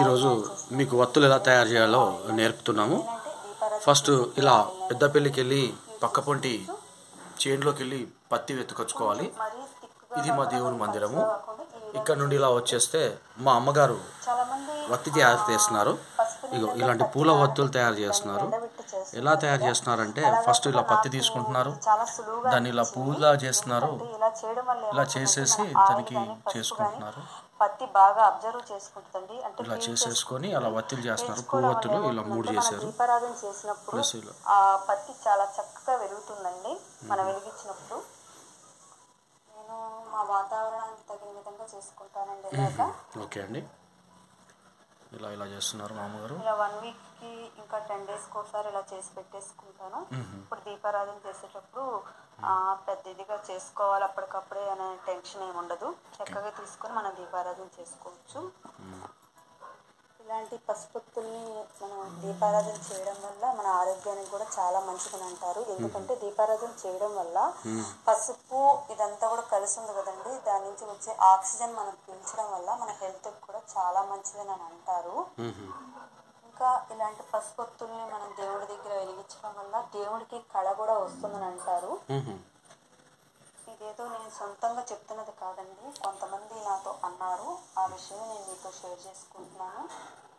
ఈరోజు మీకు వత్తులు ఎలా తయారు చేయాలో నేర్పుతున్నాము. ఫస్ట్ ఇలా పెద్దపల్లికి వెళ్ళి పక్కపొంటి చేనులోకి వెళ్ళి పత్తి వెతుకొచ్చుకోవాలి. ఇది మా దేవుని మందిరము. ఇక్కడ నుండి ఇలా వచ్చేస్తే మా అమ్మగారు వత్తి తయారు చేస్తున్నారు. ఇగో ఇలాంటి పూల వత్తులు తయారు చేస్తున్నారు. ఎలా తయారు చేస్తున్నారంటే ఫస్ట్ ఇలా పత్తి తీసుకుంటున్నారు. దాన్ని ఇలా పూలా చేస్తున్నారు. ఇలా చేసేసి దానికి చేసుకుంటున్నారు. పత్తి బాగా అబ్జర్వ్ చేసుకుంటుందండి. అంటే ఇలా చేసేసుకొని అలా వత్తులు వల్ల పువ్వొత్తులు ఇలా మూడు చేశారు. దీపారాధన చేసినప్పుడు ఆ పత్తి చాలా చక్కగా వెలుగుతుందండి. మనం వెలిగించినప్పుడు. నేను మా వాతావరణానికి తగిన విధంగా చేసుకుంటానండి ఓకే అండి. ఇలా ఇలా చేస్తున్నారు మా అమ్మగారు ఇలా వన్ వీక్కి ఇంకా టెన్ డేస్ ఒకసారి ఇలా చేసి పెట్టేసుకుంటాను. ఇప్పుడు దీపారాధన చేసేటప్పుడు ఆ, పెద్ద ఇదిగా చేసుకోవాలి అప్పటికప్పుడే అనే టెన్షన్ ఏమి ఉండదు చక్కగా తీసుకొని మనం దీపారాధన చేసుకోవచ్చు. ఇలాంటి పసుపొత్తుల్ని మనం దీపారాధన చేయడం వల్ల మన ఆరోగ్యానికి కూడా చాలా మంచిదని అంటారు. ఎందుకంటే దీపారాధన చేయడం వల్ల పసుపు ఇదంతా కూడా కలిసి ఉంది కదండి. దాని నుంచి వచ్చే ఆక్సిజన్ మనం పీల్చడం వల్ల మన హెల్త్ కూడా చాలా మంచిదని అని అంటారు. ఇంకా ఇలాంటి పసుపొత్తుల్ని మనం దేవుడి దగ్గర వెలిగించడం వల్ల దేవుడికి కళ కూడా వస్తుందని అంటారు. ఇదేదో నేను సొంతంగా చెప్తున్నది కాదండి. కొంతమంది నాతో అన్నారు. ఆ విషయం tylko 60 dni.